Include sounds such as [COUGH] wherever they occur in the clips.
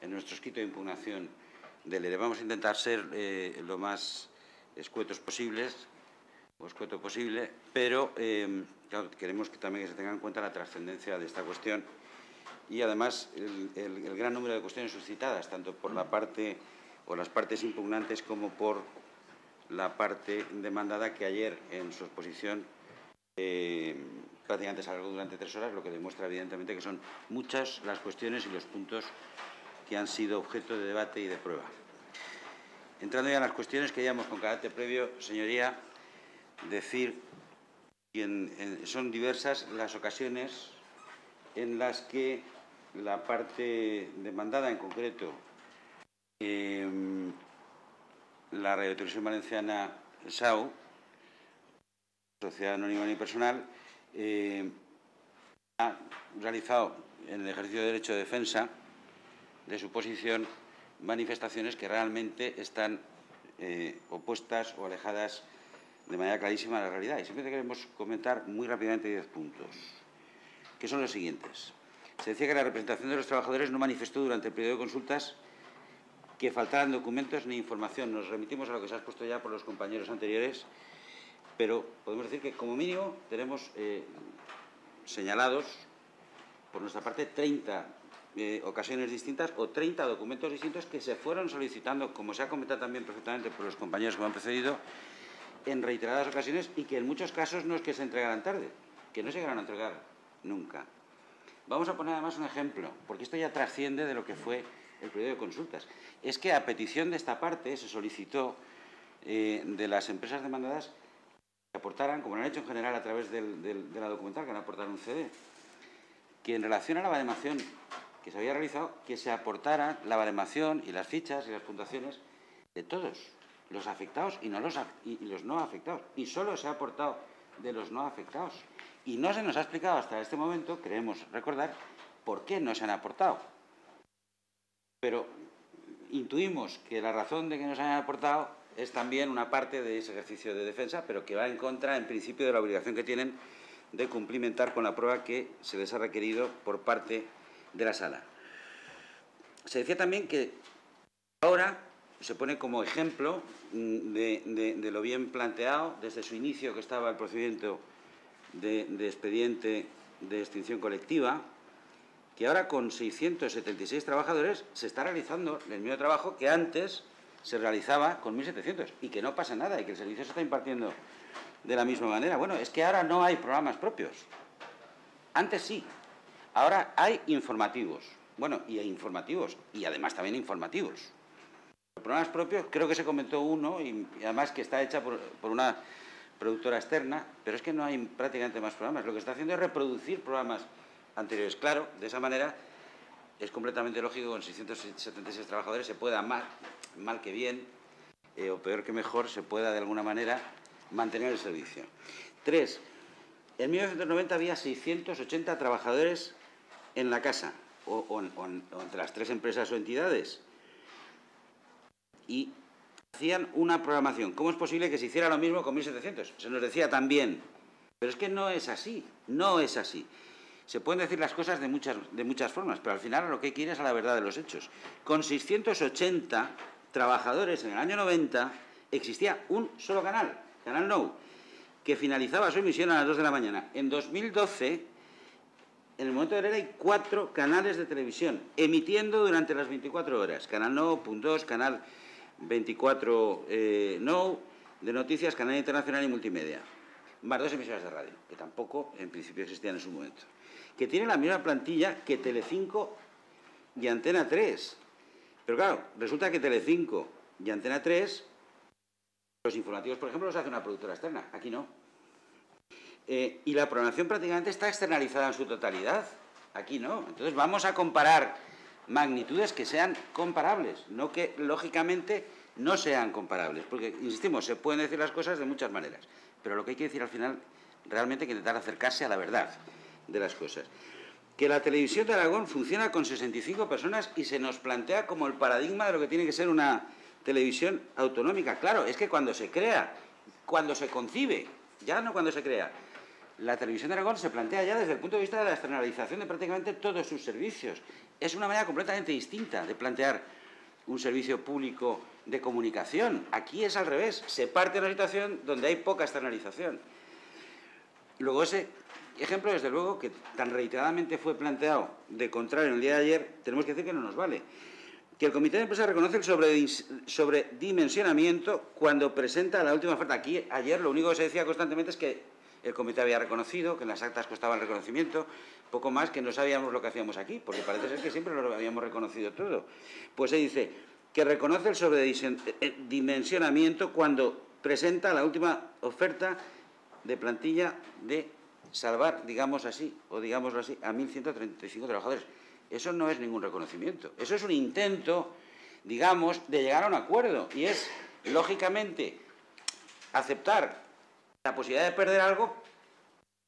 en nuestro escrito de impugnación del ERE. Vamos a intentar ser eh, lo más escuetos posibles, o escueto posible, pero eh, queremos que también se tenga en cuenta la trascendencia de esta cuestión y además el, gran número de cuestiones suscitadas, tanto por la parte o las partes impugnantes como por la parte demandada que ayer en su exposición eh, prácticamente se durante tres horas, lo que demuestra evidentemente que son muchas las cuestiones y los puntos que han sido objeto de debate y de prueba. Entrando ya en las cuestiones que llevamos con carácter previo, señoría, decir que son diversas las ocasiones en las que la parte demandada, en concreto em, la Radio Televisión Valenciana SAU, Sociedad Anónima Unipersonal, eh, ha realizado en el ejercicio de derecho de defensa de su posición manifestaciones que realmente están eh, opuestas o alejadas de manera clarísima a la realidad. Y simplemente queremos comentar muy rápidamente diez puntos, que son los siguientes. Se decía que la representación de los trabajadores no manifestó durante el periodo de consultas que faltaran documentos ni información. Nos remitimos a lo que se ha expuesto ya por los compañeros anteriores, pero podemos decir que como mínimo tenemos eh, señalados por nuestra parte 30 eh, ocasiones distintas o 30 documentos distintos que se fueron solicitando, como se ha comentado también perfectamente por los compañeros que me han precedido, en reiteradas ocasiones y que en muchos casos no es que se entregaran tarde, que no se llegaron a entregar nunca. Vamos a poner además un ejemplo, porque esto ya trasciende de lo que fue el periodo de consultas. Es que a petición de esta parte se solicitó eh, de las empresas demandadas que aportaran, como lo han hecho en general a través de la documental, que han aportado un CD, que en relación a la baremación que se había realizado, que se aportara la baremación y las fichas y las puntuaciones de todos, los afectados y, no los, y los no afectados. Y solo se ha aportado de los no afectados. Y no se nos ha explicado hasta este momento, queremos recordar, por qué no se han aportado. Pero intuimos que la razón de que no se hayan aportado es también una parte de ese ejercicio de defensa, pero que va en contra, en principio, de la obligación que tienen de cumplimentar con la prueba que se les ha requerido por parte de la sala. Se decía también que ahora se pone como ejemplo mm, de, lo bien planteado desde su inicio que estaba el procedimiento de, expediente de extinción colectiva, que ahora con 676 trabajadores se está realizando el mismo trabajo que antes se realizaba con 1.700 y que no pasa nada y que el servicio se está impartiendo de la misma manera. Bueno, es que ahora no hay programas propios. Antes sí. Ahora hay informativos. Bueno, y hay informativos y además también informativos. Programas propios, creo que se comentó uno y, además que está hecha por, por, una productora externa, pero es que no hay prácticamente más programas. Lo que está haciendo es reproducir programas anteriores. Claro, de esa manera es completamente lógico que con 676 trabajadores se pueda, mal, mal que bien, eh, o peor que mejor, se pueda de alguna manera mantener el servicio. Tres, en 1990 había 680 trabajadores en la casa, o entre las tres empresas o entidades y hacían una programación. ¿Cómo es posible que se hiciera lo mismo con 1700? Se nos decía también. Pero es que no es así, no es así. Se pueden decir las cosas de muchas, de muchas formas, pero al final lo que ir es a la verdad de los hechos. Con 680 trabajadores en el año 90 existía un solo canal, Canal No, que finalizaba su emisión a las 2 de la mañana. En 2012 en el momento de leer hay cuatro canales de televisión emitiendo durante las 24 horas. Canal No, Punto 2, Canal 24 eh, No, de noticias, Canal Internacional y Multimedia. Más dos emisoras de radio, que tampoco en principio existían en su momento. Que tiene la misma plantilla que Telecinco y Antena 3. Pero claro, resulta que Telecinco y Antena 3, los informativos, por ejemplo, los hace una productora externa. Aquí no. Eh, y la programación prácticamente está externalizada en su totalidad. Aquí no. Entonces vamos a comparar magnitudes que sean comparables, no que lógicamente no sean comparables. Porque, insistimos, se pueden decir las cosas de muchas maneras, pero lo que hay que decir al final realmente hay que intentar acercarse a la verdad de las cosas. Que la televisión de Aragón funciona con 65 personas y se nos plantea como el paradigma de lo que tiene que ser una televisión autonómica. Claro, es que cuando se crea, cuando se concibe, ya no cuando se crea, la televisión de Aragón se plantea ya desde el punto de vista de la externalización de prácticamente todos sus servicios. es una manera completamente distinta de plantear un servicio público de comunicación. Aquí es al revés, se parte de una situación donde hay poca externalización. Luego ese ejemplo, desde luego, que tan reiteradamente fue planteado de contrario en el día de ayer, tenemos que decir que no nos vale. Que el Comité de Empresa reconoce el sobredimensionamiento cuando presenta la última oferta. Aquí, ayer, lo único que se decía constantemente es que el Comité había reconocido, que en las actas costaba el reconocimiento, poco más que no sabíamos lo que hacíamos aquí, porque parece ser que siempre lo habíamos reconocido todo. Pues se dice que reconoce el sobredimensionamiento cuando presenta la última oferta de plantilla de salvar, digamos así, o digámoslo así, a 1.135 trabajadores. Eso no es ningún reconocimiento. Eso es un intento, digamos, de llegar a un acuerdo. Y es, lógicamente, aceptar la posibilidad de perder algo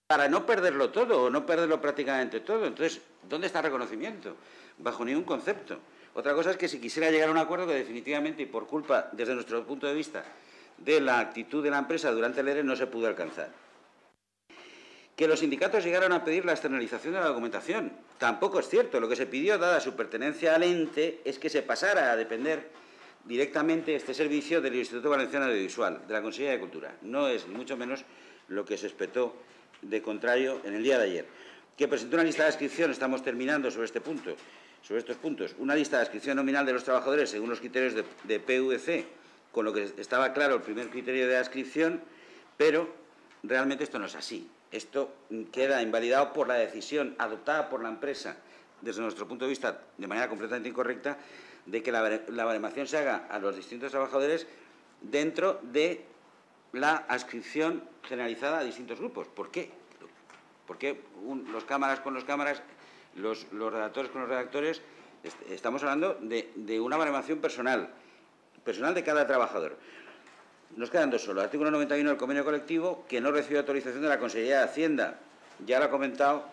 para no perderlo todo o no perderlo prácticamente todo. Entonces, ¿dónde está el reconocimiento? Bajo ningún concepto. Otra cosa es que si quisiera llegar a un acuerdo que definitivamente y por culpa, desde nuestro punto de vista, de la actitud de la empresa durante el ERE no se pudo alcanzar. Que los sindicatos llegaron a pedir la externalización de la documentación. Tampoco es cierto. Lo que se pidió, dada su pertenencia al ente, es que se pasara a depender directamente este servicio del Instituto Valenciano Audiovisual, de la Consejería de Cultura. No es ni mucho menos lo que se espetó de contrario en el día de ayer. Que presentó una lista de inscripción, estamos terminando sobre este punto, sobre estos puntos, una lista de inscripción nominal de los trabajadores según los criterios de, de PVC, con lo que estaba claro el primer criterio de inscripción, pero realmente esto no es así. Esto queda invalidado por la decisión adoptada por la empresa, desde nuestro punto de vista, de manera completamente incorrecta, de que la, baremación se haga a los distintos trabajadores dentro de la adscripción generalizada a distintos grupos. ¿Por qué? Porque los cámaras con los cámaras, los, redactores con los redactores, estamos hablando de, de, una baremación personal, personal de cada trabajador. Nos quedan dos solo. Artículo 91 del convenio colectivo, que no recibe autorización de la Consejería de Hacienda. Ya lo ha comentado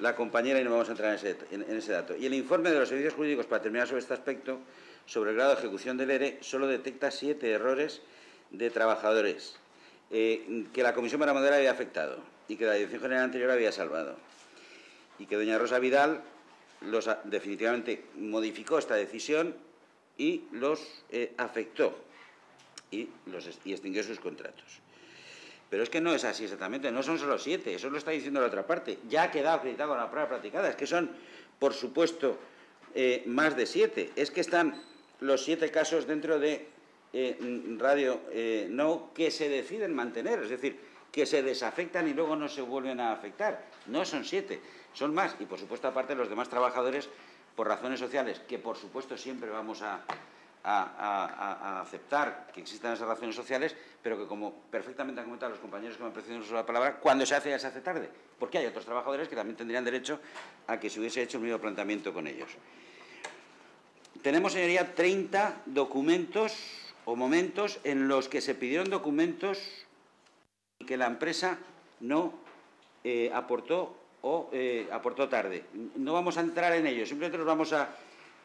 la compañera y no vamos a entrar en ese, dato. Y el informe de los servicios jurídicos, para terminar sobre este aspecto, sobre el grado de ejecución del ERE, solo detecta siete errores de trabajadores eh, que la Comisión para Madera había afectado y que la Dirección General anterior había salvado. Y que doña Rosa Vidal los, definitivamente modificó esta decisión y los eh, afectó y extinguió sus contratos. Pero es que no es así exactamente, no son solo siete, eso lo está diciendo la otra parte. Ya ha quedado acreditado con la prueba practicada, es que son, por supuesto, eh, más de siete. Es que están los siete casos dentro de eh, Radio eh, No que se deciden mantener, es decir, que se desafectan y luego no se vuelven a afectar. No son siete, son más. Y, por supuesto, aparte los demás trabajadores, por razones sociales, que, por supuesto, siempre vamos a, a, aceptar que existan esas relaciones sociales, pero que, como perfectamente han comentado los compañeros que me han precedido la palabra, cuando se hace ya se hace tarde, porque hay otros trabajadores que también tendrían derecho a que se hubiese hecho el mismo planteamiento con ellos. Tenemos, señoría, 30 documentos o momentos en los que se pidieron documentos que la empresa no eh, aportó o eh, aportó tarde. No vamos a entrar en ello, simplemente nos vamos a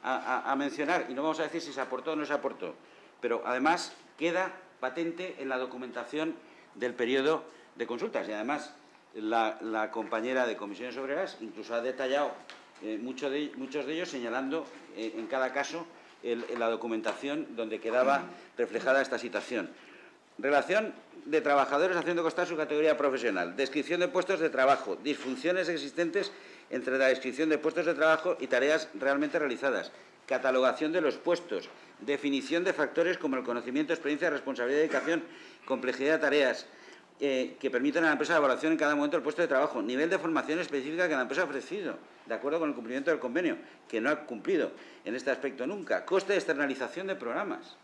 a, mencionar, y no vamos a decir si se aportó o no se aportó, pero además queda patente en la documentación del periodo de consultas. Y además la, compañera de comisiones obreras incluso ha detallado eh, muchos de ellos señalando eh, en cada caso la documentación donde quedaba reflejada esta situación. Relación de trabajadores haciendo costar su categoría profesional, descripción de puestos de trabajo, disfunciones existentes entre la descripción de puestos de trabajo y tareas realmente realizadas, catalogación de los puestos, definición de factores como el conocimiento, experiencia, responsabilidad, dedicación, complejidad de tareas eh, que permitan a la empresa la evaluación en cada momento del puesto de trabajo, nivel de formación específica que la empresa ha ofrecido, de acuerdo con el cumplimiento del convenio, que no ha cumplido en este aspecto nunca, coste de externalización de programas.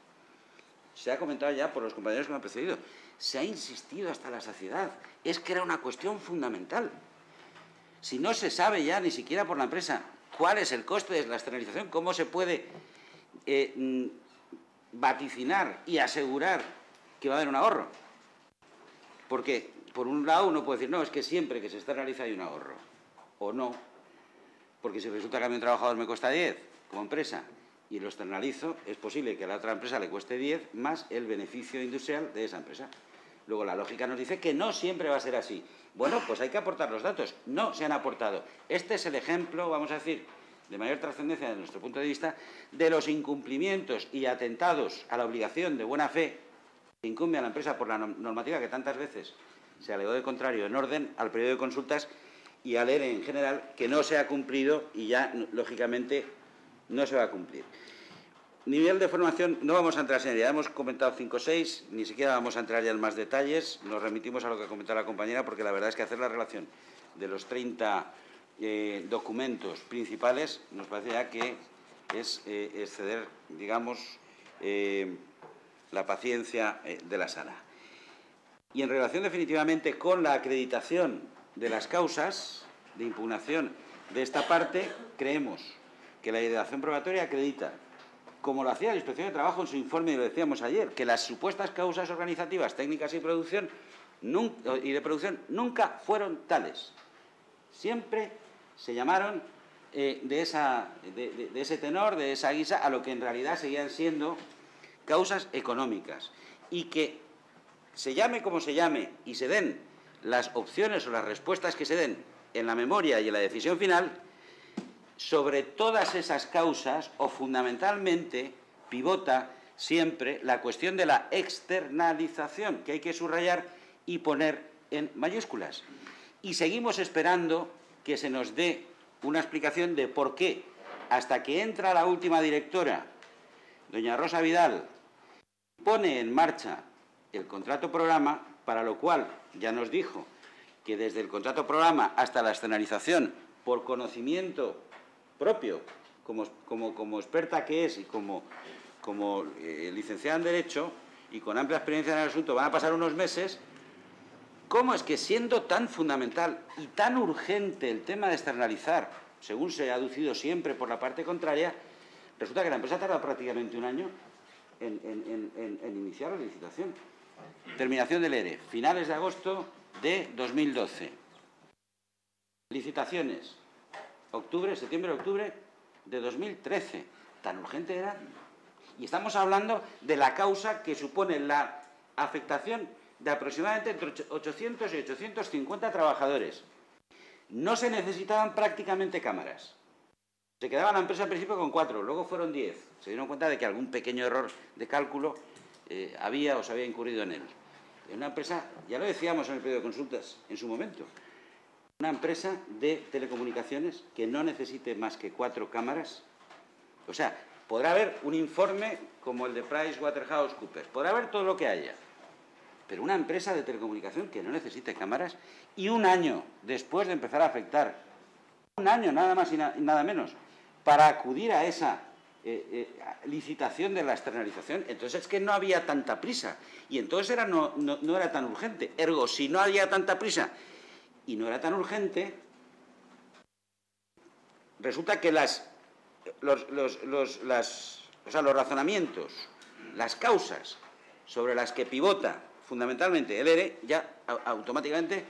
Se ha comentado ya por los compañeros que me han precedido. Se ha insistido hasta la saciedad. Es que era una cuestión fundamental. Si no se sabe ya, ni siquiera por la empresa, cuál es el coste de la externalización, cómo se puede eh, mm, vaticinar y asegurar que va a haber un ahorro. Porque, por un lado, uno puede decir, no, es que siempre que se externaliza hay un ahorro. O no. Porque si resulta que a mí un trabajador me cuesta 10 como empresa y lo externalizo, es posible que a la otra empresa le cueste 10 más el beneficio industrial de esa empresa. Luego la lógica nos dice que no siempre va a ser así. Bueno, pues hay que aportar los datos. No se han aportado. Este es el ejemplo, vamos a decir, de mayor trascendencia desde nuestro punto de vista, de los incumplimientos y atentados a la obligación de buena fe que incumbe a la empresa por la normativa que tantas veces se alegó de contrario en orden al periodo de consultas y al ERE en general, que no se ha cumplido y ya, lógicamente, no se va a cumplir. Nivel de formación, no vamos a entrar en ya hemos comentado 5 o 6, ni siquiera vamos a entrar ya en más detalles, nos remitimos a lo que ha comentado la compañera, porque la verdad es que hacer la relación de los 30 eh, documentos principales nos parece ya que es eh, exceder, digamos, eh, la paciencia de la sala. Y en relación definitivamente con la acreditación de las causas de impugnación de esta parte, creemos que la ideación probatoria acredita como lo hacía la Inspección de Trabajo en su informe, y lo decíamos ayer, que las supuestas causas organizativas, técnicas y, producción, y de producción nunca fueron tales. Siempre se llamaron eh, de, de, ese tenor, de esa guisa, a lo que en realidad seguían siendo causas económicas. Y que se llame como se llame y se den las opciones o las respuestas que se den en la memoria y en la decisión final, sobre todas esas causas o fundamentalmente pivota siempre la cuestión de la externalización, que hay que subrayar y poner en mayúsculas. Y seguimos esperando que se nos dé una explicación de por qué, hasta que entra la última directora, doña Rosa Vidal, pone en marcha el contrato programa, para lo cual ya nos dijo que desde el contrato programa hasta la externalización, por conocimiento propio, como, como, experta que es y como, como eh, licenciada en Derecho y con amplia experiencia en el asunto, van a pasar unos meses, ¿cómo es que siendo tan fundamental y tan urgente el tema de externalizar, según se ha aducido siempre por la parte contraria, resulta que la empresa tarda prácticamente un año en, en iniciar la licitación? Terminación del ERE, finales de agosto de 2012. Licitaciones, octubre, septiembre, octubre de 2013. Tan urgente era. Y estamos hablando de la causa que supone la afectación de aproximadamente entre 800 y 850 trabajadores. No se necesitaban prácticamente cámaras. Se quedaba la empresa al principio con cuatro, luego fueron diez. Se dieron cuenta de que algún pequeño error de cálculo eh, había o se había incurrido en él. En una empresa, ya lo decíamos en el periodo de consultas en su momento, una empresa de telecomunicaciones que no necesite más que cuatro cámaras. O sea, podrá haber un informe como el de PricewaterhouseCoopers, podrá haber todo lo que haya, pero una empresa de telecomunicación que no necesite cámaras y un año después de empezar a afectar, un año nada más y nada menos, para acudir a esa eh, eh, licitación de la externalización, entonces es que no había tanta prisa y entonces era, no, no era tan urgente. Ergo, si no había tanta prisa y no era tan urgente, resulta que los razonamientos, las causas sobre las que pivota fundamentalmente el ERE, ya automáticamente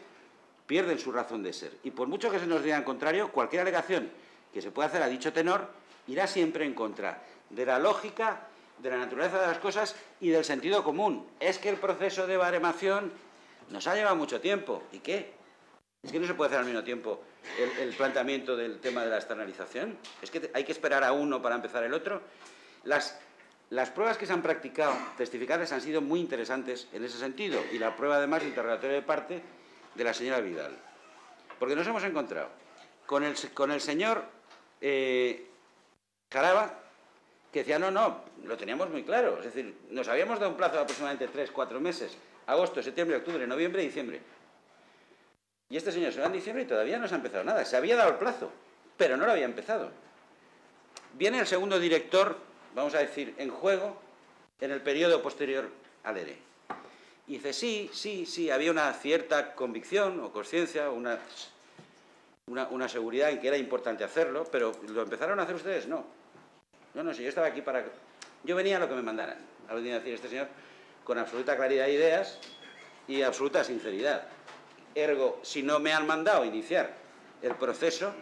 pierden su razón de ser. Y por mucho que se nos diga en contrario, cualquier alegación que se pueda hacer a dicho tenor irá siempre en contra de la lógica, de la naturaleza de las cosas y del sentido común. Es que el proceso de baremación nos ha llevado mucho tiempo. ¿Y qué? Es que no se puede hacer al mismo tiempo el, planteamiento del tema de la externalización. Es que hay que esperar a uno para empezar el otro. Las, pruebas que se han practicado testificales han sido muy interesantes en ese sentido. Y la prueba, además, de interrogatorio de parte de la señora Vidal. Porque nos hemos encontrado con el, con el señor eh, Jaraba, que decía, no, no, lo teníamos muy claro. Es decir, nos habíamos dado un plazo de aproximadamente tres, cuatro meses. Agosto, septiembre, octubre, noviembre, diciembre. Y este señor se va en diciembre y todavía no se ha empezado nada. Se había dado el plazo, pero no lo había empezado. Viene el segundo director, vamos a decir, en juego en el periodo posterior al ERE. Y dice, sí, sí, sí, había una cierta convicción o conciencia, una, una, seguridad en que era importante hacerlo, pero ¿lo empezaron a hacer ustedes? No. No, no, si yo estaba aquí para... Yo venía a lo que me mandaran, a decir este señor, con absoluta claridad de ideas y absoluta sinceridad. Ergo, si no me han mandado iniciar el proceso,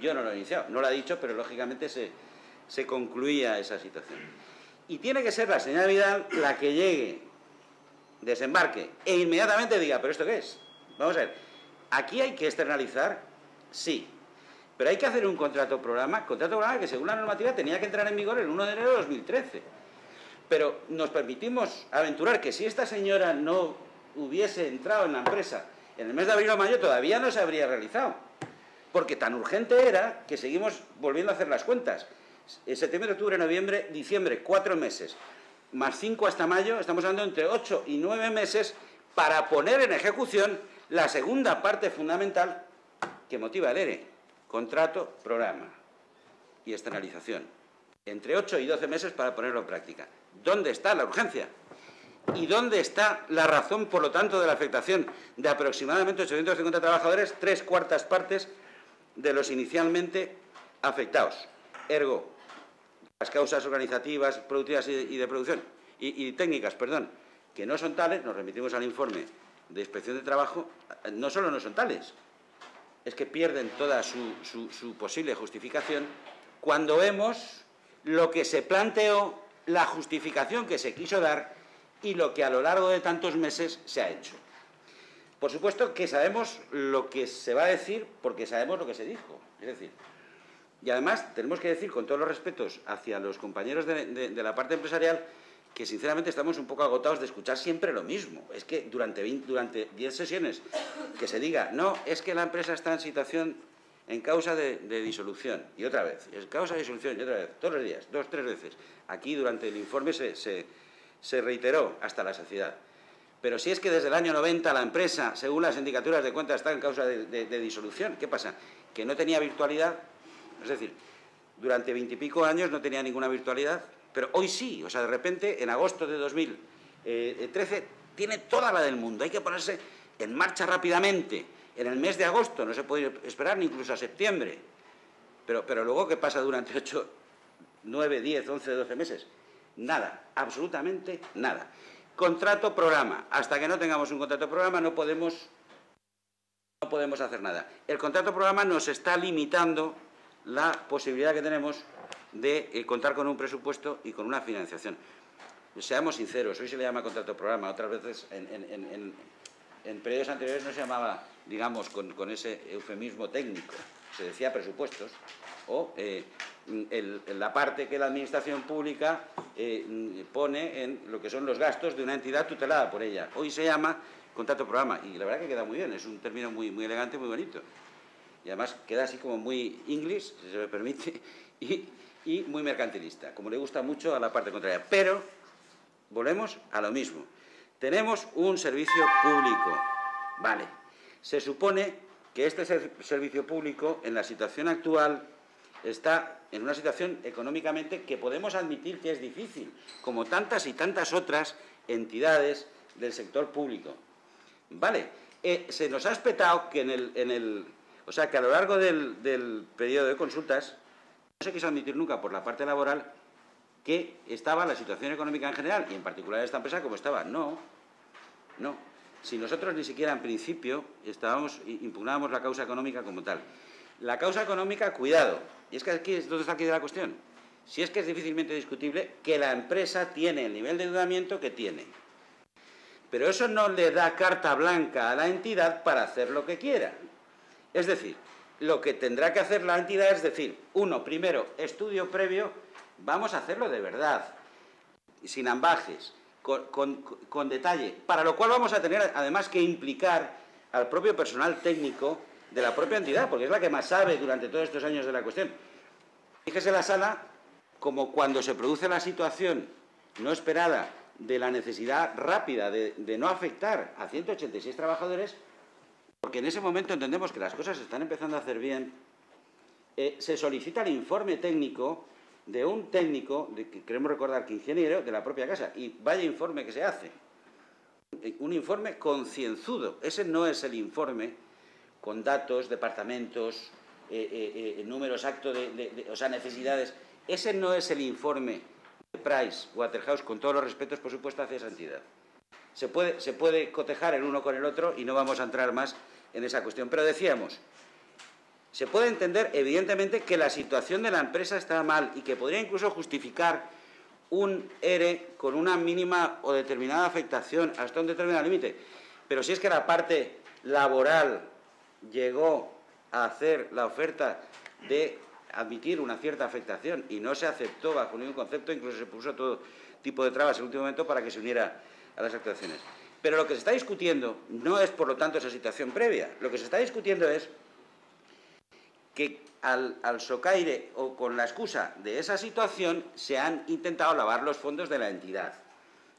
yo no lo he iniciado. No lo ha dicho, pero lógicamente se, concluía esa situación. Y tiene que ser la señora Vidal la que llegue, desembarque e inmediatamente diga, ¿pero esto qué es? Vamos a ver, ¿aquí hay que externalizar? Sí. Pero hay que hacer un contrato programa, contrato programa que según la normativa tenía que entrar en vigor el 1 de enero de 2013. Pero nos permitimos aventurar que si esta señora no hubiese entrado en la empresa en el mes de abril o mayo todavía no se habría realizado. Porque tan urgente era que seguimos volviendo a hacer las cuentas. En septiembre, octubre, noviembre, diciembre, cuatro meses, más cinco hasta mayo, estamos hablando entre ocho y nueve meses para poner en ejecución la segunda parte fundamental que motiva el ERE, contrato, programa y externalización. Entre ocho y doce meses para ponerlo en práctica. ¿Dónde está la urgencia? ¿Y dónde está la razón, por lo tanto, de la afectación de aproximadamente 850 trabajadores, tres cuartas partes de los inicialmente afectados? Ergo, las causas organizativas, productivas y de producción, y, técnicas, perdón, que no son tales, nos remitimos al informe de inspección de trabajo, no solo no son tales, es que pierden toda su posible justificación cuando vemos lo que se planteó, la justificación que se quiso dar y lo que a lo largo de tantos meses se ha hecho. Por supuesto que sabemos lo que se va a decir porque sabemos lo que se dijo. Es decir, y además tenemos que decir con todos los respetos hacia los compañeros de, la parte empresarial que sinceramente estamos un poco agotados de escuchar siempre lo mismo. Es que durante, durante 10 sesiones que se diga, no, es que la empresa está en situación en causa de, disolución, y otra vez, es causa de disolución, y otra vez, todos los días, dos, tres veces. Aquí durante el informe se reiteró hasta la saciedad. Pero si es que desde el año 90 la empresa, según las indicaturas de cuentas, está en causa de, disolución, ¿qué pasa? Que no tenía virtualidad, es decir, durante veintipico años no tenía ninguna virtualidad, pero hoy sí, o sea, de repente, en agosto de 2013, tiene toda la del mundo, hay que ponerse en marcha rápidamente. En el mes de agosto no se puede esperar ni incluso a septiembre. Pero, pero luego, ¿qué pasa durante 8, 9, 10, 11, 12 meses? Nada, absolutamente nada. Contrato programa. Hasta que no tengamos un contrato programa no podemos, no podemos hacer nada. El contrato programa nos está limitando la posibilidad que tenemos de eh, contar con un presupuesto y con una financiación. Seamos sinceros, hoy se le llama contrato programa, otras veces en, periodos anteriores no se llamaba, digamos, con ese eufemismo técnico, se decía presupuestos o eh, la parte que la Administración Pública eh, pone en lo que son los gastos de una entidad tutelada por ella. Hoy se llama contrato programa y la verdad que queda muy bien, es un término muy, muy elegante, muy bonito. Y además queda así como muy inglés, si se me permite, [LAUGHS] y, y muy mercantilista, como le gusta mucho a la parte contraria. Pero volvemos a lo mismo. Tenemos un servicio público, vale. Se supone que este servicio público, en la situación actual, está en una situación económicamente que podemos admitir que es difícil, como tantas y tantas otras entidades del sector público. Vale, eh, se nos ha espetado que en el, o sea, que a lo largo del, del periodo de consultas no se quiso admitir nunca por la parte laboral que estaba la situación económica en general y en particular esta empresa como estaba. No, no. Si nosotros ni siquiera en principio estábamos, impugnábamos la causa económica como tal. La causa económica, cuidado, y es que aquí es donde está aquí la cuestión. Si es que es difícilmente discutible que la empresa tiene el nivel de endeudamiento que tiene. Pero eso no le da carta blanca a la entidad para hacer lo que quiera. Es decir, lo que tendrá que hacer la entidad es decir, uno, primero, estudio previo, vamos a hacerlo de verdad, sin ambajes, con, con detalle, para lo cual vamos a tener además que implicar al propio personal técnico de la propia entidad, porque es la que más sabe durante todos estos años de la cuestión. Fíjese la sala como cuando se produce la situación no esperada de la necesidad rápida de, no afectar a 186 trabajadores, porque en ese momento entendemos que las cosas se están empezando a hacer bien, eh, se solicita el informe técnico de un técnico, de, que queremos recordar que ingeniero, de la propia casa, y vaya informe que se hace. Un informe concienzudo. Ese no es el informe con datos, departamentos, eh, eh, eh, número exacto de, o sea, necesidades. Ese no es el informe de Price Waterhouse, con todos los respetos, por supuesto, hacia esa entidad. Se puede, se puede cotejar el uno con el otro y no vamos a entrar más en esa cuestión. Pero decíamos, se puede entender, evidentemente, que la situación de la empresa está mal y que podría incluso justificar un ERE con una mínima o determinada afectación hasta un determinado límite. Pero si es que la parte laboral llegó a hacer la oferta de admitir una cierta afectación y no se aceptó bajo ningún concepto, incluso se puso todo tipo de trabas en el último momento para que se uniera a las actuaciones. Pero lo que se está discutiendo no es, por lo tanto, esa situación previa. Lo que se está discutiendo es que al, socaire o con la excusa de esa situación se han intentado lavar los fondos de la entidad.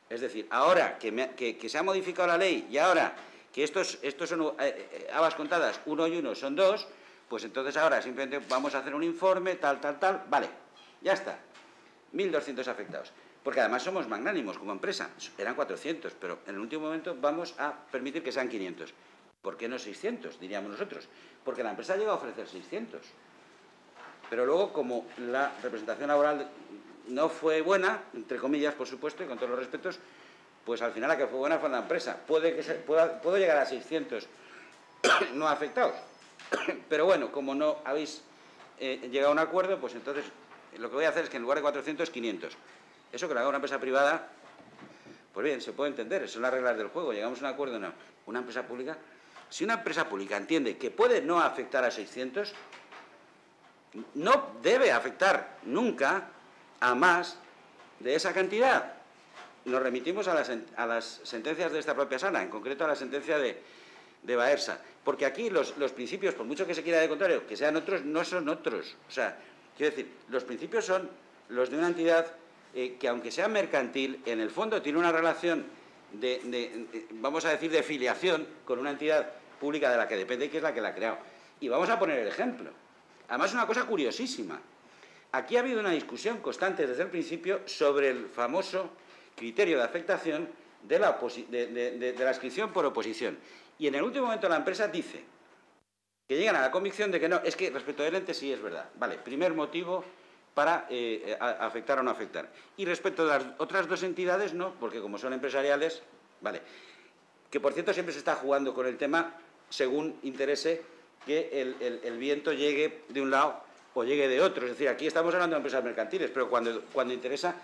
Es decir, ahora que, se ha modificado la ley y ahora que estos, estos son eh, eh, habas contadas, uno y uno son dos, pues entonces ahora simplemente vamos a hacer un informe, tal, tal, tal, vale, ya está. 1.200 afectados. Porque además somos magnánimos como empresa. Eran 400, pero en el último momento vamos a permitir que sean 500. ¿Por qué no 600? Diríamos nosotros. Porque la empresa llega a ofrecer 600. Pero luego, como la representación laboral no fue buena, entre comillas, por supuesto, y con todos los respetos, pues al final la que fue buena fue la empresa. Puede que se, pueda, puedo llegar a 600 [COUGHS] no afectados. [COUGHS] Pero bueno, como no habéis eh, llegado a un acuerdo, pues entonces lo que voy a hacer es que en lugar de 400, 500. Eso que lo haga una empresa privada, pues bien, se puede entender, son las reglas del juego, llegamos a un acuerdo, no. Una empresa pública, si una empresa pública entiende que puede no afectar a 600, no debe afectar nunca a más de esa cantidad. Nos remitimos a las, sentencias de esta propia sala, en concreto a la sentencia de, de Baersa, porque aquí los, principios, por mucho que se quiera de contrario, que sean otros, no son otros. O sea, quiero decir, los principios son los de una entidad eh, que, aunque sea mercantil, en el fondo tiene una relación de, vamos a decir, de filiación con una entidad pública de la que depende y que es la que la ha creado. Y vamos a poner el ejemplo. Además, una cosa curiosísima. Aquí ha habido una discusión constante desde el principio sobre el famoso criterio de afectación de la, de, la inscripción por oposición. Y en el último momento la empresa dice que llegan a la convicción de que no, es que respecto del ente sí es verdad. Vale, primer motivo para eh, afectar o no afectar. Y respecto de las otras dos entidades, no, porque como son empresariales, vale. Que por cierto siempre se está jugando con el tema según interese que el, viento llegue de un lado o llegue de otro. Es decir, aquí estamos hablando de empresas mercantiles, pero cuando, cuando interesa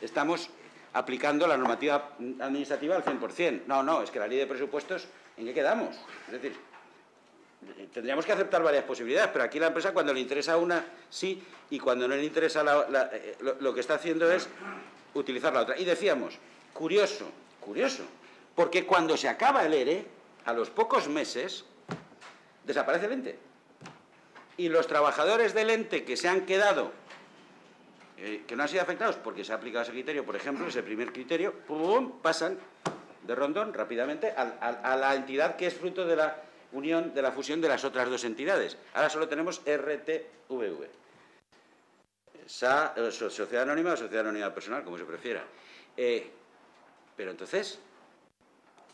estamos aplicando la normativa administrativa al 100%. No, no, es que la ley de presupuestos, ¿en qué quedamos? Es decir, tendríamos que aceptar varias posibilidades, pero aquí la empresa cuando le interesa una, sí, y cuando no le interesa eh, lo, que está haciendo es utilizar la otra. Y decíamos, curioso, curioso, porque cuando se acaba el ERE, a los pocos meses, desaparece el ente. Y los trabajadores del ente que se han quedado, eh, que no han sido afectados porque se ha aplicado ese criterio, por ejemplo, ese primer criterio, ¡pum! pasan de rondón rápidamente a, la entidad que es fruto de la unión, de la fusión de las otras dos entidades. Ahora solo tenemos RTVV. Eh, sociedad Anónima o Sociedad Anónima Personal, como se prefiera. Eh, pero entonces,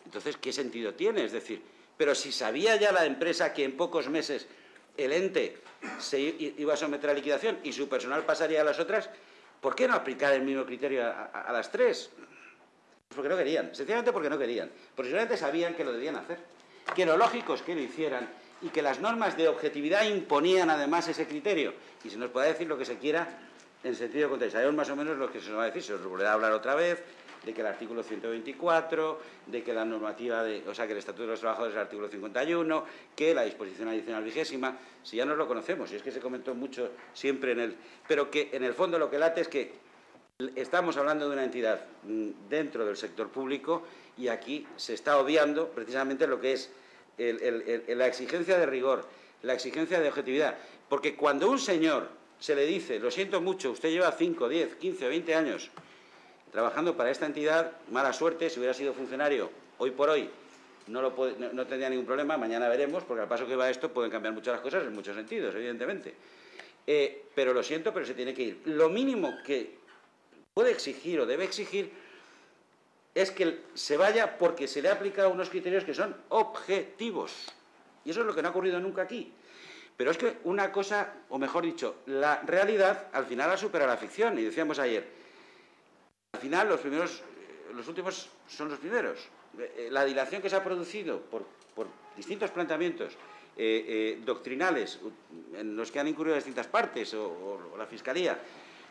entonces, ¿qué sentido tiene? Es decir, pero si sabía ya la empresa que en pocos meses el ente se iba a someter a liquidación y su personal pasaría a las otras, ¿por qué no aplicar el mismo criterio a, las tres? Porque no querían, sencillamente porque no querían. Porque seguramente sabían que lo debían hacer, que lo lógico es que lo hicieran y que las normas de objetividad imponían además ese criterio. Y se nos puede decir lo que se quiera en sentido contrario. Sabemos más o menos lo que se nos va a decir, se nos volverá a hablar otra vez, de que el artículo 124, de que la normativa, de, o sea, que el Estatuto de los Trabajadores es el artículo 51, que la disposición adicional vigésima, si ya nos lo conocemos, y es que se comentó mucho siempre en el... Pero que en el fondo lo que late es que estamos hablando de una entidad mm, dentro del sector público y aquí se está obviando precisamente lo que es la exigencia de rigor, la exigencia de objetividad. Porque cuando un señor se le dice, lo siento mucho, usted lleva 5, 10, 15, 20 años trabajando para esta entidad, mala suerte, si hubiera sido funcionario hoy por hoy no, lo no, tendría ningún problema, mañana veremos, porque al paso que va esto pueden cambiar muchas las cosas en muchos sentidos, evidentemente. Eh, pero lo siento, pero se tiene que ir. Lo mínimo que puede exigir o debe exigir es que se vaya porque se le ha aplicado unos criterios que son objetivos. Y eso es lo que no ha ocurrido nunca aquí. Pero es que una cosa, o mejor dicho, la realidad al final ha superado la ficción. Y decíamos ayer, al final, los, primeros, eh, los últimos son los primeros. Eh, la dilación que se ha producido por, distintos planteamientos eh, doctrinales en los que han incurrido distintas partes o, la Fiscalía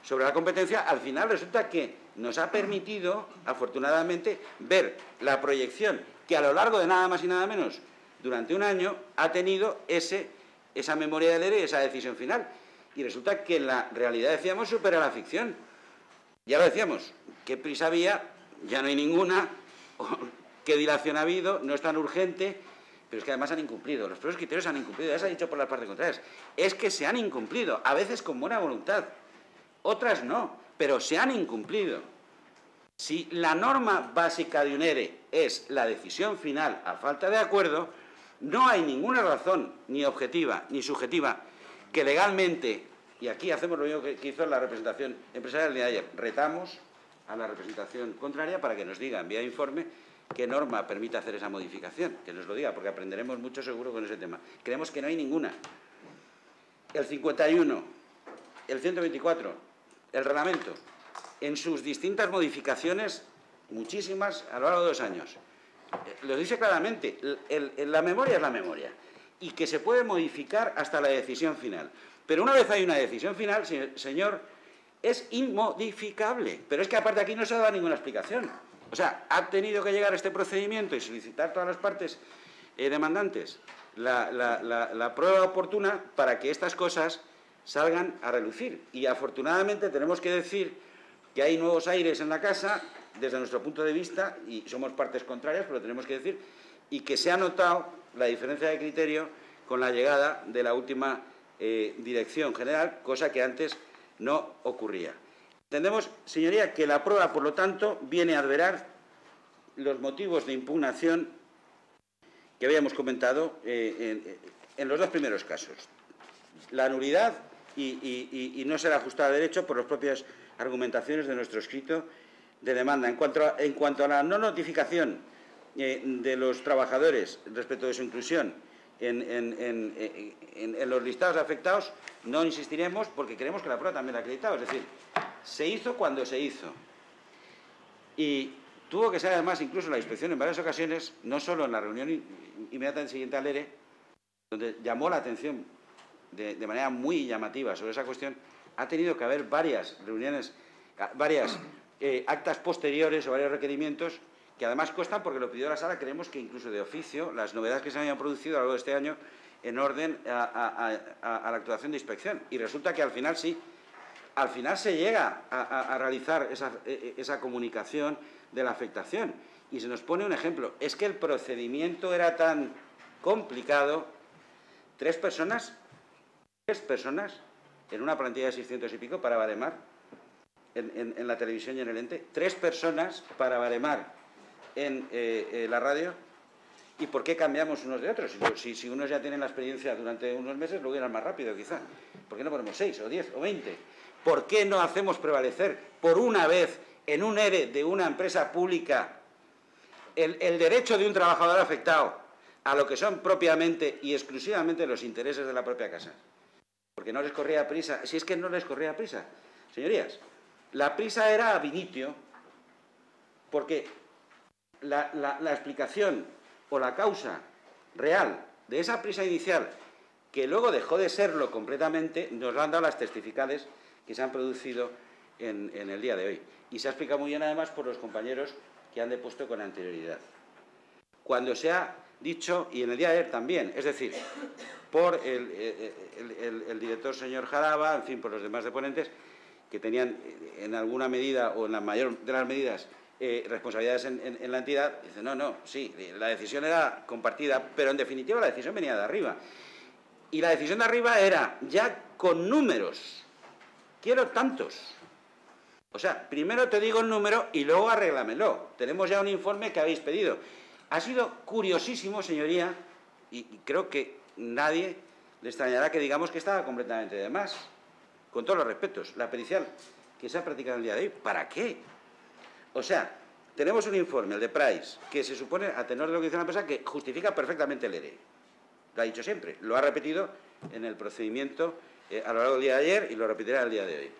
sobre la competencia, al final resulta que nos ha permitido, afortunadamente, ver la proyección que a lo largo de nada más y nada menos durante un año ha tenido ese esa memoria del ERE y esa decisión final. Y resulta que la realidad, decíamos, supera la ficción. Ya lo decíamos, ¿qué prisa había? Ya no hay ninguna. ¿Qué dilación ha habido? No es tan urgente. Pero es que además han incumplido. Los propios criterios han incumplido. Ya se ha dicho por las partes contrarias. Es que se han incumplido, a veces con buena voluntad. Otras no, pero se han incumplido. Si la norma básica de un ERE es la decisión final a falta de acuerdo, no hay ninguna razón, ni objetiva ni subjetiva, que legalmente, y aquí hacemos lo mismo que hizo la representación empresarial de ayer, retamos a la representación contraria para que nos diga en vía de informe qué norma permite hacer esa modificación, que nos lo diga, porque aprenderemos mucho seguro con ese tema. Creemos que no hay ninguna. El 51, el 124, el reglamento, en sus distintas modificaciones, muchísimas a lo largo de dos años. Eh, lo dice claramente, la memoria es la memoria y que se puede modificar hasta la decisión final. Pero una vez hay una decisión final, señor, es inmodificable. Pero es que aparte aquí no se ha dado ninguna explicación. O sea, ha tenido que llegar a este procedimiento y solicitar todas las partes eh, demandantes la, la prueba oportuna para que estas cosas salgan a relucir. Y afortunadamente tenemos que decir que hay nuevos aires en la casa, desde nuestro punto de vista, y somos partes contrarias, pero tenemos que decir, y que se ha notado la diferencia de criterio con la llegada de la última eh, dirección general, cosa que antes no ocurría. Entendemos, señoría, que la prueba, por lo tanto, viene a adverar los motivos de impugnación que habíamos comentado eh, en, los dos primeros casos. La nulidad y, no ser ajustada a derecho por las propias argumentaciones de nuestro escrito de demanda. En cuanto a, en cuanto a la no notificación eh, de los trabajadores respecto de su inclusión en, los listados afectados, no insistiremos porque creemos que la prueba también la ha acreditado. Es decir, se hizo cuando se hizo. Y tuvo que ser además incluso la inspección en varias ocasiones, no solo en la reunión inmediatamente siguiente al ERE, donde llamó la atención de, de manera muy llamativa sobre esa cuestión, ha tenido que haber varias reuniones, varias eh, actas posteriores o varios requerimientos que además cuestan porque lo pidió la sala, creemos que incluso de oficio, las novedades que se habían producido a lo largo de este año en orden a, la actuación de inspección. Y resulta que al final sí, al final se llega a, realizar esa, e, e, esa comunicación de la afectación. Y se nos pone un ejemplo. Es que el procedimiento era tan complicado. Tres personas, tres personas en una plantilla de 600 y pico para Baremar, en, la televisión y en el ente, tres personas para Baremar en eh, eh, la radio. ¿Y por qué cambiamos unos de otros? Si, unos ya tienen la experiencia durante unos meses, lo irán más rápido quizá. ¿Por qué no ponemos seis o diez o veinte? ¿Por qué no hacemos prevalecer por una vez en un ERE de una empresa pública el, el derecho de un trabajador afectado a lo que son propiamente y exclusivamente los intereses de la propia casa? porque no les corría prisa. Si es que no les corría prisa. Señorías, la prisa era a Vinitio, porque la, explicación o la causa real de esa prisa inicial, que luego dejó de serlo completamente, nos lo han dado las testificales que se han producido en, el día de hoy. Y se ha explicado muy bien además por los compañeros que han depuesto con anterioridad. Cuando se ha dicho, y en el día de ayer también, es decir, por el, director señor Jaraba, en fin, por los demás deponentes, que tenían en alguna medida o en la mayor de las medidas eh, responsabilidades en, la entidad, dice, no, no, sí, la decisión era compartida, pero en definitiva la decisión venía de arriba. Y la decisión de arriba era, ya con números, quiero tantos. O sea, primero te digo el número y luego arréglamelo. Tenemos ya un informe que habéis pedido. Ha sido curiosísimo, señoría, y creo que nadie le extrañará que digamos que estaba completamente de más. Con todos los respetos, la pericial que se ha practicado el día de hoy, ¿para qué? O sea, tenemos un informe, el de Price, que se supone, a tenor de lo que dice la empresa, que justifica perfectamente el ERE. Lo ha dicho siempre, lo ha repetido en el procedimiento eh, a lo largo del día de ayer y lo repetirá el día de hoy.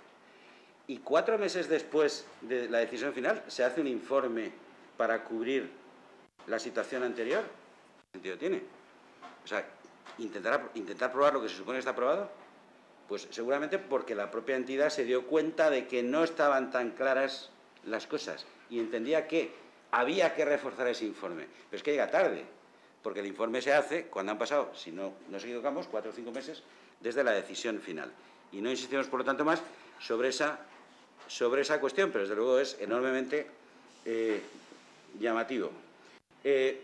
Y cuatro meses después de la decisión final se hace un informe para cubrir la situación anterior. ¿Qué sentido tiene? O sea, intentar, intentar probar lo que se supone que está aprobado? Pues seguramente porque la propia entidad se dio cuenta de que no estaban tan claras las cosas y entendía que había que reforzar ese informe. Pero es que llega tarde, porque el informe se hace cuando han pasado, si no nos equivocamos, cuatro o cinco meses desde la decisión final. Y no insistimos, por lo tanto, más sobre esa, sobre esa cuestión, pero desde luego es enormemente eh, llamativo. Eh,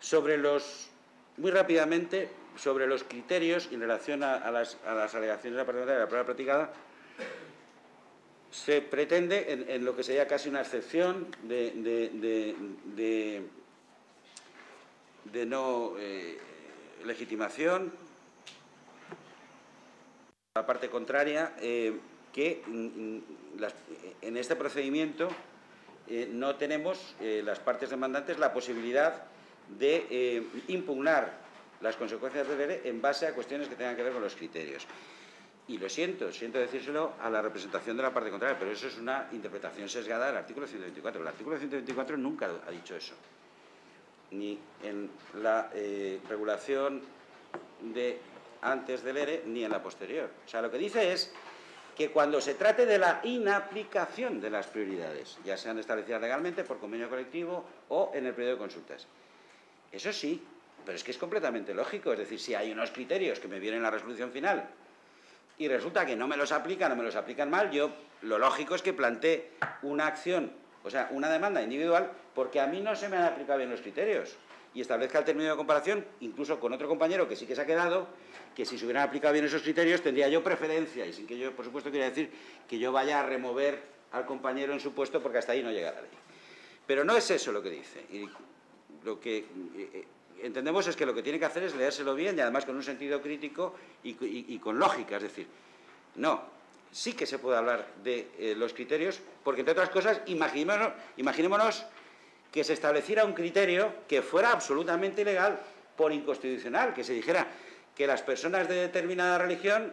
sobre los, muy rápidamente, sobre los criterios en relación a, las, alegaciones de la de la prueba practicada, se pretende, en, lo que sería casi una excepción de, no eh, legitimación, la parte contraria, eh, que mm, mm, en este procedimiento eh, no tenemos, las partes demandantes, la posibilidad de impugnar las consecuencias del ERE en base a cuestiones que tengan que ver con los criterios. Y lo siento, siento decírselo a la representación de la parte contraria, pero eso es una interpretación sesgada del artículo 124. El artículo 124 nunca ha dicho eso, ni en la eh, regulación de antes del ERE ni en la posterior. O sea, lo que dice es que cuando se trate de la inaplicación de las prioridades, ya sean establecidas legalmente por convenio colectivo o en el periodo de consultas, eso sí, pero es que es completamente lógico. Es decir, si hay unos criterios que me vienen en la resolución final y resulta que no me los aplican o me los aplican mal, yo lo lógico es que plantee una acción, o sea, una demanda individual, porque a mí no se me han aplicado bien los criterios y establezca el término de comparación, incluso con otro compañero que sí que se ha quedado, que si se hubieran aplicado bien esos criterios tendría yo preferencia y sin que yo, por supuesto, quiera decir que yo vaya a remover al compañero en su puesto porque hasta ahí no llega la ley. Pero no es eso lo que dice. Y lo que eh, entendemos es que lo que tiene que hacer es leérselo bien y además con un sentido crítico y, con lógica. Es decir, no, sí que se puede hablar de eh, los criterios, porque entre otras cosas, imaginémonos, imaginémonos, que se estableciera un criterio que fuera absolutamente ilegal por inconstitucional, que se dijera que las personas de determinada religión,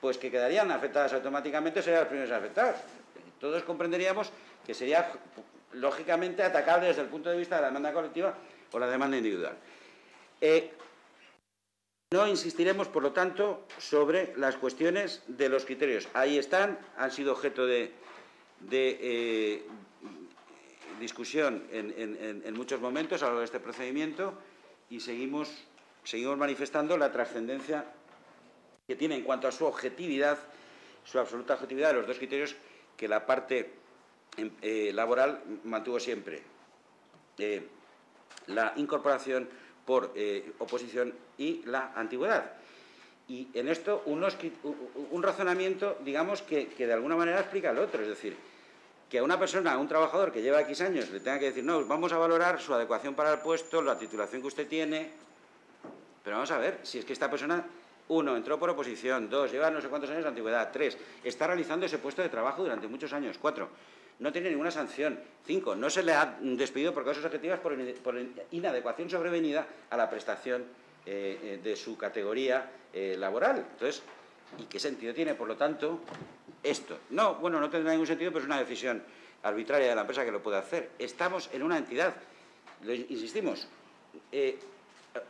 pues que quedarían afectadas automáticamente, serían las primeras afectadas. Todos comprenderíamos que sería lógicamente atacable desde el punto de vista de la demanda colectiva o la demanda individual. Eh, no insistiremos, por lo tanto, sobre las cuestiones de los criterios. Ahí están, han sido objeto de, eh, discusión en, muchos momentos a lo largo de este procedimiento y seguimos, manifestando la trascendencia que tiene en cuanto a su objetividad, su absoluta objetividad de los dos criterios que la parte eh, laboral mantuvo siempre la incorporación por eh, oposición y la antigüedad. Y en esto un razonamiento, digamos, que, de alguna manera explica el otro. Es decir, que a una persona, a un trabajador que lleva X años, le tenga que decir, no, vamos a valorar su adecuación para el puesto, la titulación que usted tiene. Pero vamos a ver, si es que esta persona, uno, entró por oposición, dos, lleva no sé cuántos años de antigüedad, tres, está realizando ese puesto de trabajo durante muchos años, cuatro, no tiene ninguna sanción. Cinco, no se le ha despedido por causas objetivas por, inadecuación sobrevenida a la prestación eh, eh, de su categoría eh, laboral. Entonces, ¿y qué sentido tiene, por lo tanto, esto? No, bueno, no tendrá ningún sentido, pero es una decisión arbitraria de la empresa que lo puede hacer. Estamos en una entidad, insistimos,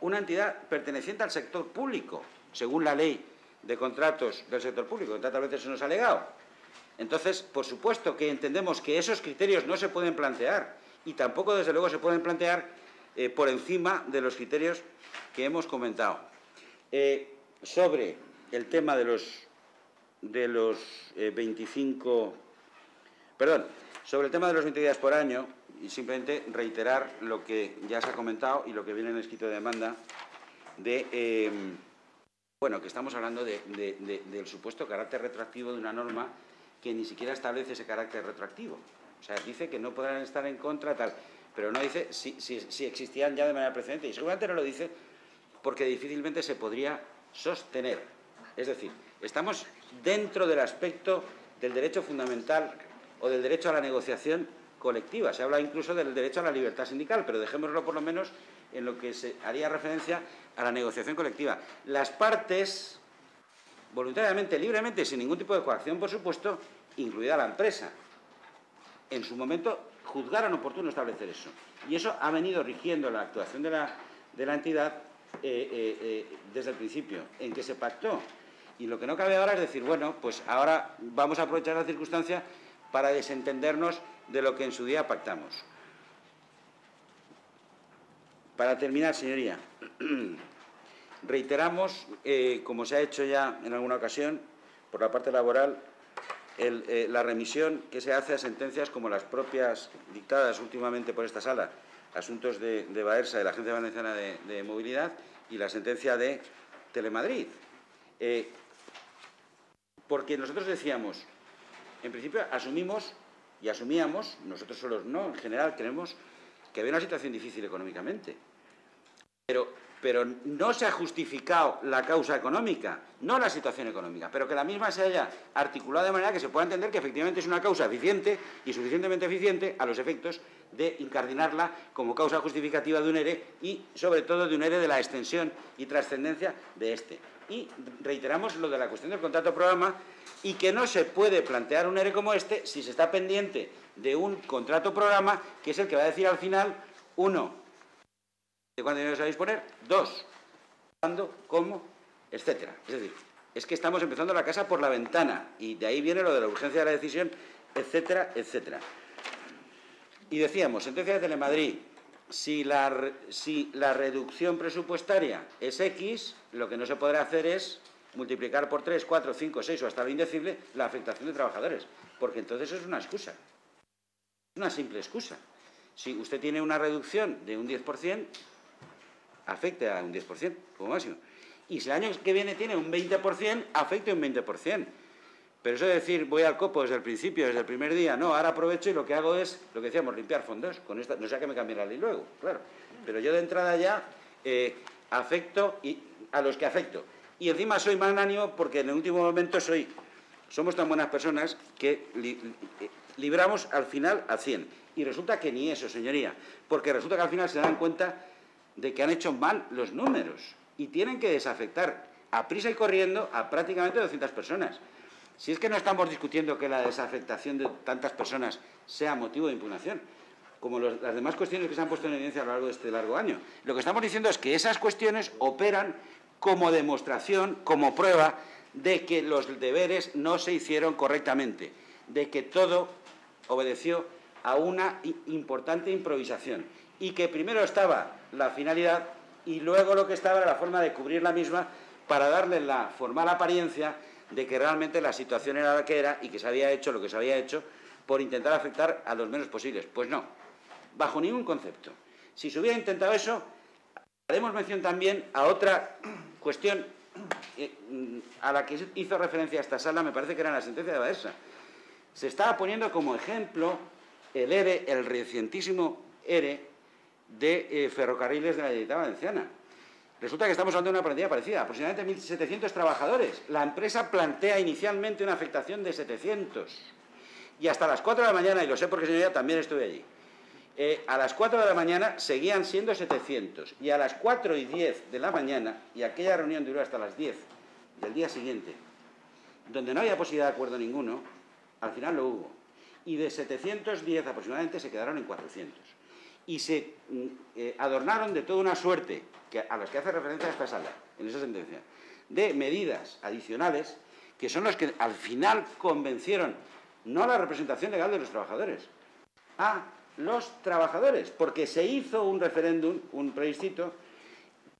una entidad perteneciente al sector público, según la ley de contratos del sector público, que tantas veces se nos ha legado. Entonces, por supuesto que entendemos que esos criterios no se pueden plantear y tampoco, desde luego, se pueden plantear eh, por encima de los criterios que hemos comentado. Eh, sobre el tema de los, de los 25... Eh, perdón, sobre el tema de los 20 días por año, y simplemente reiterar lo que ya se ha comentado y lo que viene en el escrito de demanda de... bueno, que estamos hablando del supuesto carácter retroactivo de una norma que ni siquiera establece ese carácter retroactivo. O sea, dice que no podrán estar en contra, tal, pero no dice si, existían ya de manera precedente. Y seguramente no lo dice porque difícilmente se podría sostener. Es decir, estamos dentro del aspecto del derecho fundamental o del derecho a la negociación colectiva. Se habla incluso del derecho a la libertad sindical, pero dejémoslo por lo menos en lo que se haría referencia a la negociación colectiva. Las partes voluntariamente, libremente, sin ningún tipo de coacción, por supuesto, incluida la empresa. En su momento juzgaron oportuno establecer eso. Y eso ha venido rigiendo la actuación de la, entidad eh, eh, eh, desde el principio, en que se pactó. Y lo que no cabe ahora es decir, bueno, pues ahora vamos a aprovechar la circunstancia para desentendernos de lo que en su día pactamos. para terminar, señoría, [CLEARS THROAT] reiteramos, eh, como se ha hecho ya en alguna ocasión, por la parte laboral, eh, la remisión que se hace a sentencias como las propias dictadas últimamente por esta sala, asuntos de, de Baersa, de la Agencia Valenciana de, Movilidad, y la sentencia de Telemadrid. Eh, porque nosotros decíamos, en principio asumimos y asumíamos, nosotros solos no, en general creemos que había una situación difícil económicamente. Pero, pero no se ha justificado la causa económica, no la situación económica, pero que la misma se haya articulado de manera que se pueda entender que efectivamente es una causa eficiente y suficientemente eficiente a los efectos de incardinarla como causa justificativa de un ERE y, sobre todo, de un ERE de la extensión y trascendencia de este. Y reiteramos lo de la cuestión del contrato programa y que no se puede plantear un ERE como este si se está pendiente de un contrato programa que es el que va a decir al final, uno, de cuánto dinero se va a disponer, dos, cuándo, cómo, etcétera. Es decir, es que estamos empezando la casa por la ventana y de ahí viene lo de la urgencia de la decisión, etcétera, etcétera. Y decíamos, sentencia de Telemadrid, si la, si la reducción presupuestaria es X, lo que no se podrá hacer es multiplicar por 3, 4, 5, 6 o hasta lo indecible la afectación de trabajadores, porque entonces es una excusa. Es una simple excusa. Si usted tiene una reducción de un 10%, afecte a un 10% como máximo. Y si el año que viene tiene un 20%, afecte un 20%. Pero eso de decir, voy al copo desde el principio, desde el primer día, no, ahora aprovecho y lo que hago es, lo que decíamos, limpiar fondos. Con esta, no sea que me cambie la ley luego, claro. Pero yo de entrada ya eh, afecto y, a los que afecto. Y encima soy magnánimo porque en el último momento soy, somos tan buenas personas que eh, libramos al final a 100. Y resulta que ni eso, señoría, porque resulta que al final se dan cuenta de que han hecho mal los números y tienen que desafectar a prisa y corriendo a prácticamente 200 personas. Si es que no estamos discutiendo que la desafectación de tantas personas sea motivo de impugnación, como las demás cuestiones que se han puesto en evidencia a lo largo de este largo año. Lo que estamos diciendo es que esas cuestiones operan como demostración, como prueba de que los deberes no se hicieron correctamente, de que todo obedeció a una importante improvisación y que primero estaba la finalidad y luego lo que estaba era la forma de cubrir la misma para darle la formal apariencia de que realmente la situación era la que era y que se había hecho lo que se había hecho por intentar afectar a los menos posibles. Pues no, bajo ningún concepto. Si se hubiera intentado eso, haremos mención también a otra cuestión eh, a la que hizo referencia esta sala, me parece que era la sentencia de Baeza. Se estaba poniendo como ejemplo el ERE, el recientísimo ERE de eh, ferrocarriles de la Generalitat Valenciana. Resulta que estamos hablando de una plantilla parecida, aproximadamente 1.700 trabajadores. La empresa plantea inicialmente una afectación de 700. Y hasta las 4 de la mañana, y lo sé porque señoría también estuve allí, eh, a las 4 de la mañana seguían siendo 700 y a las 4 y 10 de la mañana, y aquella reunión duró hasta las 10 del día siguiente, donde no había posibilidad de acuerdo ninguno, al final lo hubo. Y de 710 aproximadamente se quedaron en 400. Y se mm, eh, adornaron de toda una suerte, a las que hace referencia esta sala, en esa sentencia, de medidas adicionales que son las que al final convencieron no a la representación legal de los trabajadores, a los trabajadores, porque se hizo un referéndum, un plebiscito,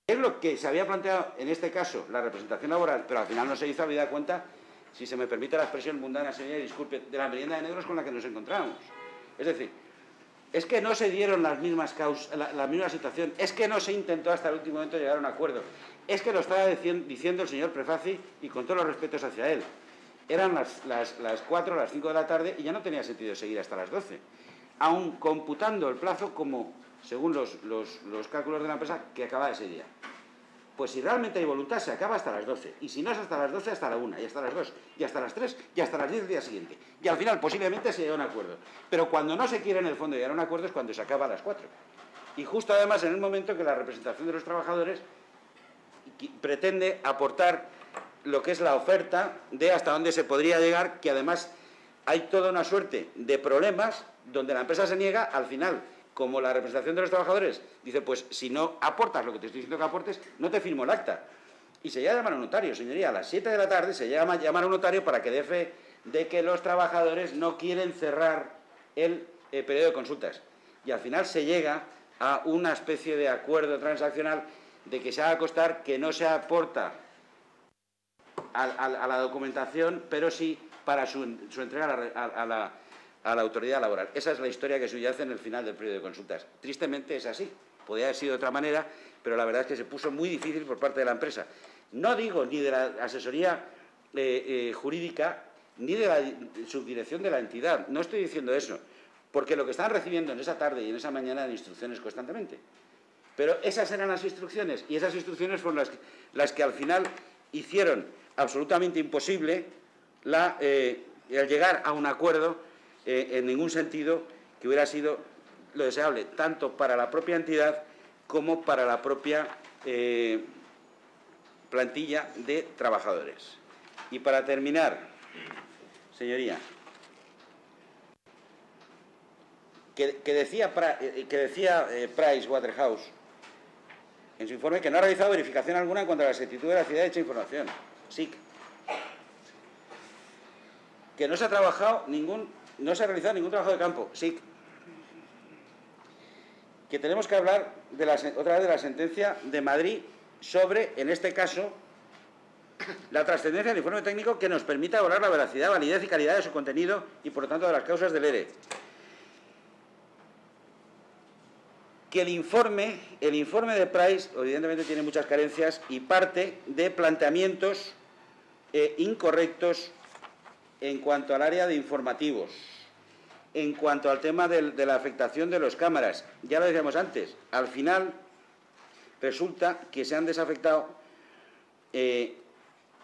es lo que se había planteado en este caso, la representación laboral, pero al final no se hizo, habida cuenta, si se me permite la expresión mundana, señora, disculpe, de la merienda de negros con la que nos encontramos. Es decir, es que no se dieron las mismas la, misma situación, es que no se intentó hasta el último momento llegar a un acuerdo, es que lo estaba diciendo el señor Prefaci y con todos los respetos hacia él. Eran las, las, las 4 las 5 de la tarde y ya no tenía sentido seguir hasta las 12 aún computando el plazo como, según los, cálculos de la empresa, que acaba ese día. Pues si realmente hay voluntad, se acaba hasta las 12. Y si no es hasta las 12, hasta la 1, y hasta las 2, y hasta las 3, y hasta las 10 del día siguiente. Y al final, posiblemente, se llega a un acuerdo. Pero cuando no se quiere, en el fondo, llegar a un acuerdo es cuando se acaba a las 4. Y justo además en el momento que la representación de los trabajadores pretende aportar lo que es la oferta de hasta dónde se podría llegar, que además hay toda una suerte de problemas donde la empresa se niega, al final, como la representación de los trabajadores dice, pues si no aportas lo que te estoy diciendo que aportes, no te firmo el acta. Y se llega a un notario, señoría, a las 7 de la tarde se llama llamar a un notario para que dé fe de que los trabajadores no quieren cerrar el, eh, periodo de consultas. Y al final se llega a una especie de acuerdo transaccional de que se haga costar que no se aporta a, la documentación, pero sí para su, entrega a la, autoridad laboral. Esa es la historia que subyace en el final del periodo de consultas. Tristemente es así. Podría haber sido de otra manera, pero la verdad es que se puso muy difícil por parte de la empresa. No digo ni de la asesoría eh, eh, jurídica ni de la subdirección de la entidad. No estoy diciendo eso, porque lo que están recibiendo en esa tarde y en esa mañana eran instrucciones constantemente. Pero esas eran las instrucciones y esas instrucciones fueron las que, las que al final hicieron absolutamente imposible la, eh, el llegar a un acuerdo en ningún sentido que hubiera sido lo deseable, tanto para la propia entidad como para la propia plantilla de trabajadores. Y para terminar, señoría, que, decía, eh, que decía eh, Price Waterhouse en su informe que no ha realizado verificación alguna en cuanto a la exactitud de la ciudad de hecha información. Sí. Que no se ha trabajado ningún, no se ha realizado ningún trabajo de campo. Sí. Que tenemos que hablar de la, otra vez de la sentencia de Madrid sobre, en este caso, la trascendencia del informe técnico que nos permita evaluar la veracidad, validez y calidad de su contenido y, por lo tanto, de las causas del ERE. Que el informe, el informe de Price, evidentemente, tiene muchas carencias y parte de planteamientos eh, incorrectos en cuanto al área de informativos, en cuanto al tema de, la afectación de las cámaras. Ya lo decíamos antes, al final resulta que se han desafectado eh,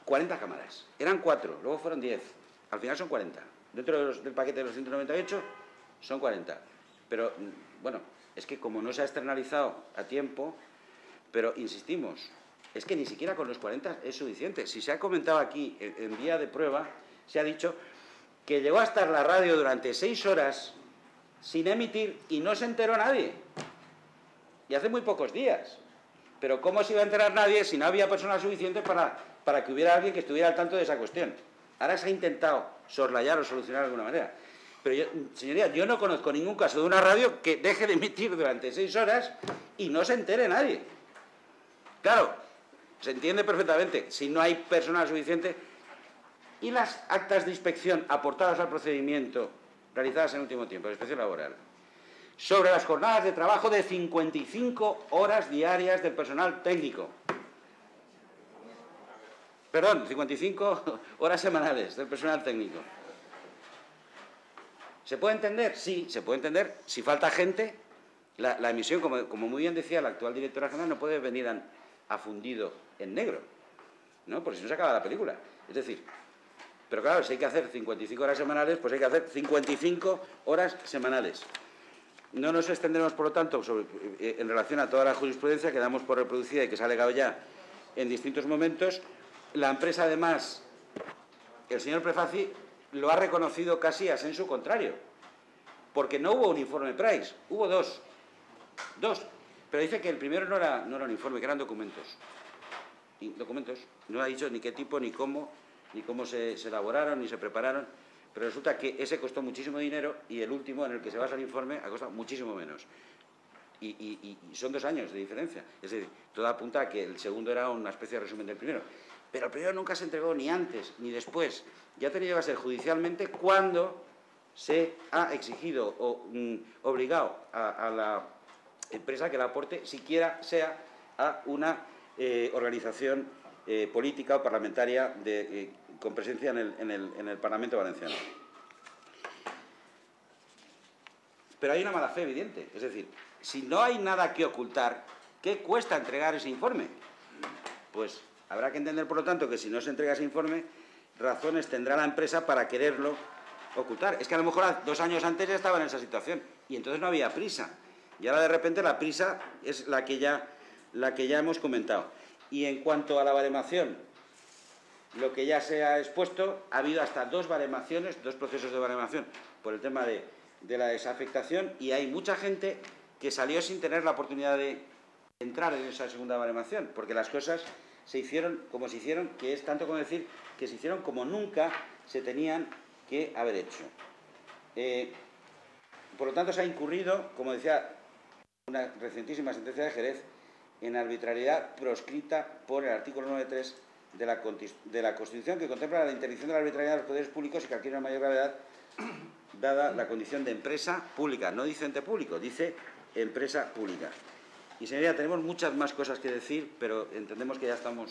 40 cámaras. Eran cuatro, luego fueron 10. Al final son 40. Dentro del paquete de los 198 son 40. Pero, mm, bueno, es que como no se ha externalizado a tiempo, pero insistimos, es que ni siquiera con los 40 es suficiente. Si se ha comentado aquí en, vía de prueba, se ha dicho que llegó a estar la radio durante seis horas sin emitir y no se enteró nadie. Y hace muy pocos días. Pero ¿cómo se iba a enterar nadie si no había personas suficientes para para que hubiera alguien que estuviera al tanto de esa cuestión. Ahora se ha intentado soslayar o solucionar de alguna manera. Pero, yo, señoría, yo no conozco ningún caso de una radio que deje de emitir durante seis horas y no se entere nadie. Claro, se entiende perfectamente. Si no hay personal suficiente. ¿Y las actas de inspección aportadas al procedimiento realizadas en el último tiempo, de inspección laboral? Sobre las jornadas de trabajo de 55 horas diarias del personal técnico. Perdón, 55 [LAUGHS] horas semanales del personal técnico. ¿Se puede entender? Sí, se puede entender. Si falta gente, la, emisión, como, muy bien decía la actual directora general, no puede venir a, fundido en negro, ¿no? Porque si no se acaba la película. Es decir, pero claro, si hay que hacer 55 horas semanales, pues hay que hacer 55 horas semanales. No nos extendremos, por lo tanto, eh, en relación a toda la jurisprudencia que damos por reproducida y que se ha alegado ya en distintos momentos, la empresa, además, el señor Prefaci lo ha reconocido casi a senso contrario, porque no hubo un informe Price, hubo dos, dos, pero dice que el primero no era, no era un informe, que eran documentos, documentos, no ha dicho ni qué tipo, ni cómo, ni cómo se, elaboraron, ni se prepararon, pero resulta que ese costó muchísimo dinero y el último, en el que se basa el informe, ha costado muchísimo menos. Y, son dos años de diferencia. Es decir, todo apunta a que el segundo era una especie de resumen del primero. Pero el primero nunca se entregó ni antes ni después. Ya tenido que ser judicialmente cuando se ha exigido o mm, obligado a, la empresa que la aporte, siquiera sea a una eh, organización eh, política o parlamentaria eh, con presencia en el, en el Parlamento Valenciano. Pero hay una mala fe evidente. Es decir, si no hay nada que ocultar, ¿qué cuesta entregar ese informe? Pues Habrá que entender, por lo tanto, que si no se entrega ese informe, razones tendrá la empresa para quererlo ocultar. Es que a lo mejor dos años antes ya estaba en esa situación y entonces no había prisa. Y ahora de repente la prisa es la que ya, la que ya hemos comentado. Y en cuanto a la baremación, lo que ya se ha expuesto, ha habido hasta dos baremaciones, dos procesos de baremación por el tema de, la desafectación y hay mucha gente que salió sin tener la oportunidad de entrar en esa segunda baremación, porque las cosas se hicieron como se hicieron, que es tanto como decir que se hicieron como nunca se tenían que haber hecho. Eh, por lo tanto, se ha incurrido, como decía una recentísima sentencia de Jerez en arbitrariedad proscrita por el artículo 9.3 de la, la Constitución que contempla la interdicción de la arbitrariedad de los poderes públicos y que adquiere una mayor gravedad dada la condición de empresa pública. No dice ente público, dice empresa pública. Y, señoría, tenemos muchas más cosas que decir, pero entendemos que ya estamos,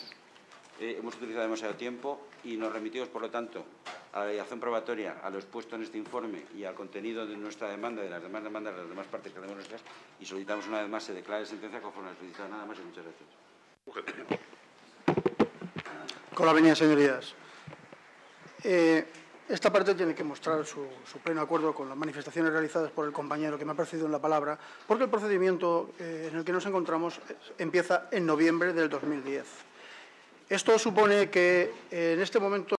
eh, hemos utilizado demasiado tiempo y nos remitimos, por lo tanto, a la legislación probatoria, a lo expuesto en este informe y al contenido de nuestra demanda, de las demás demandas de las demás partes que tenemos nuestras, y solicitamos una vez más se declare sentencia conforme a solicitado. Nada más y muchas gracias. Con la venia, señorías. Eh, esta parte tiene que mostrar su, pleno acuerdo con las manifestaciones realizadas por el compañero que me ha precedido en la palabra, porque el procedimiento eh, en el que nos encontramos empieza en noviembre del 2010. Esto supone que en este momento